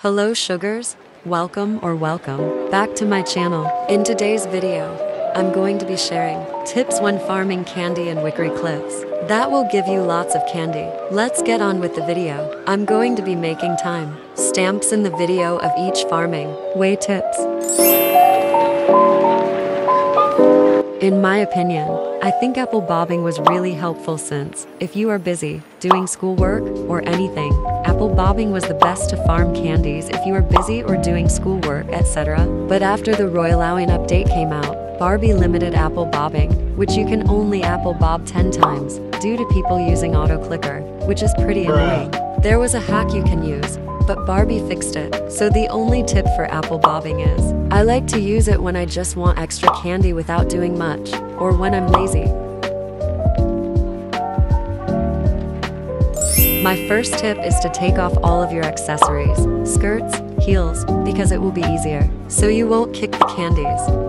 Hello sugars, welcome or welcome back to my channel. In today's video, I'm going to be sharing tips when farming candy in Wickery Cliffs. That will give you lots of candy. Let's get on with the video. I'm going to be making time stamps in the video of each farming way tips. In my opinion, I think apple bobbing was really helpful since, if you are busy, doing schoolwork, or anything, apple bobbing was the best to farm candies if you are busy or doing schoolwork, etc. But after the Royal Royalloween update came out, Barbie limited apple bobbing, which you can only apple bob 10 times, due to people using auto clicker, which is pretty annoying. There was a hack you can use, but Barbie fixed it. So the only tip for apple bobbing is, I like to use it when I just want extra candy without doing much, or when I'm lazy. My first tip is to take off all of your accessories, skirts, heels, because it will be easier, so you won't kick the candies.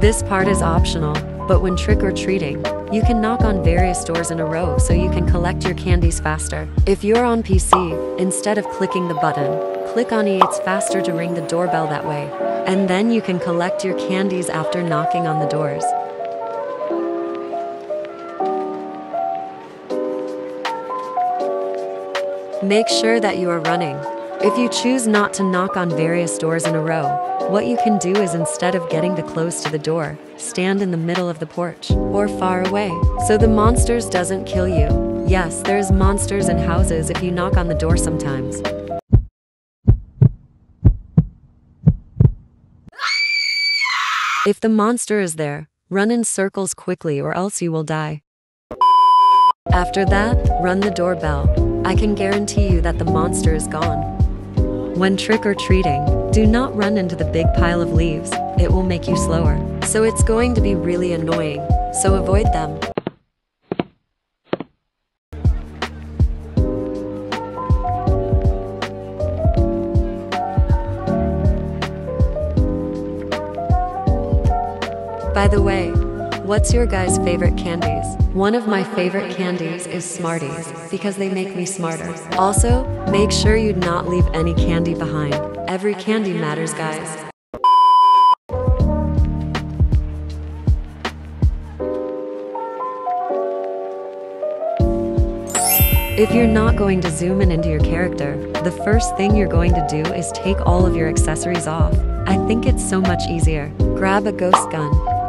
This part is optional, but when trick-or-treating, you can knock on various doors in a row so you can collect your candies faster. If you're on PC, instead of clicking the button, click on E it's faster to ring the doorbell that way. And then you can collect your candies after knocking on the doors. Make sure that you are running. If you choose not to knock on various doors in a row, what you can do is instead of getting too close to the door, stand in the middle of the porch or far away so the monsters doesn't kill you. Yes, there's monsters in houses if you knock on the door sometimes. If the monster is there, run in circles quickly or else you will die. After that, run the doorbell. I can guarantee you that the monster is gone. When trick-or-treating, do not run into the big pile of leaves, it will make you slower. So it's going to be really annoying, so avoid them. By the way, what's your guys' favorite candies? One of my favorite candies is Smarties, because they make me smarter. Also, make sure you not leave any candy behind. Every candy matters, guys. If you're not going to zoom in into your character, the first thing you're going to do is take all of your accessories off. I think it's so much easier. Grab a ghost gun.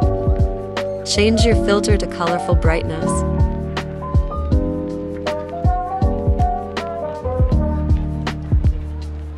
Change your filter to colorful brightness.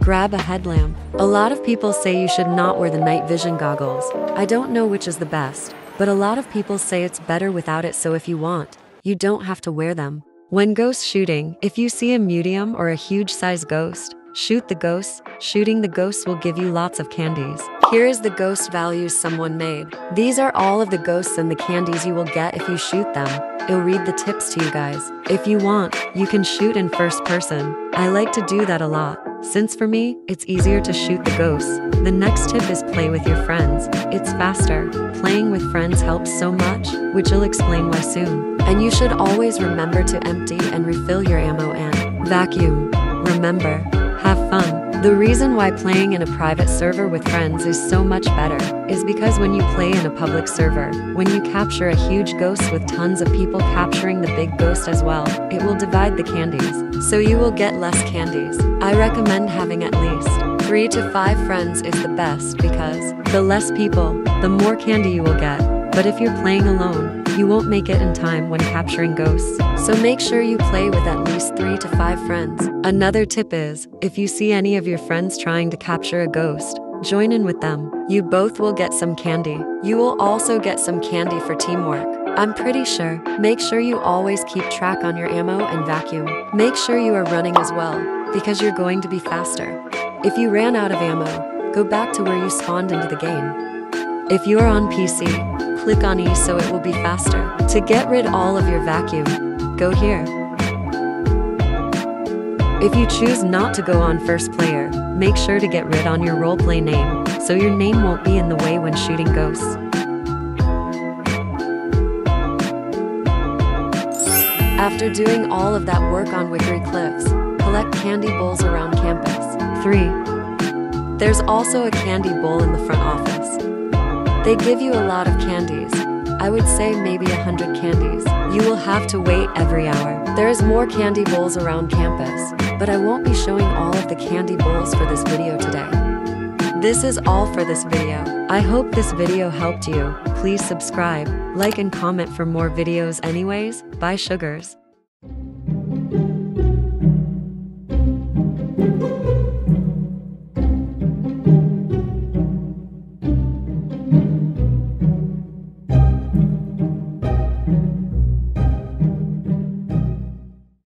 Grab a headlamp. A lot of people say you should not wear the night vision goggles. I don't know which is the best, but a lot of people say it's better without it so if you want, you don't have to wear them. When ghost shooting, if you see a medium or a huge size ghost, shoot the ghosts. Shooting the ghosts will give you lots of candies. Here is the ghost values someone made. These are all of the ghosts and the candies you will get if you shoot them. It'll read the tips to you guys. If you want, you can shoot in first person. I like to do that a lot. Since for me, it's easier to shoot the ghosts. The next tip is play with your friends. It's faster. Playing with friends helps so much, which I'll explain why soon. And you should always remember to empty and refill your ammo and vacuum. Remember, have fun. The reason why playing in a private server with friends is so much better is because when you play in a public server, when you capture a huge ghost with tons of people capturing the big ghost as well, it will divide the candies, so you will get less candies. I recommend having at least 3 to 5 friends is the best because the less people, the more candy you will get. But if you're playing alone, you won't make it in time when capturing ghosts. So make sure you play with at least 3 to 5 friends. Another tip is, if you see any of your friends trying to capture a ghost, join in with them. You both will get some candy. You will also get some candy for teamwork. I'm pretty sure. Make sure you always keep track on your ammo and vacuum. Make sure you are running as well, because you're going to be faster. If you ran out of ammo, go back to where you spawned into the game. If you are on PC, click on E so it will be faster. To get rid all of your vacuum, go here. If you choose not to go on first player, make sure to get rid on your roleplay name, so your name won't be in the way when shooting ghosts. After doing all of that work on Wickery Cliffs, collect candy bowls around campus. 3. There's also a candy bowl in the front office. They give you a lot of candies. I would say maybe a hundred candies. You will have to wait every hour. There's more candy bowls around campus, but I won't be showing all of the candy bowls for this video today. This is all for this video. I hope this video helped you. Please subscribe, like and comment for more videos anyways. Bye sugars.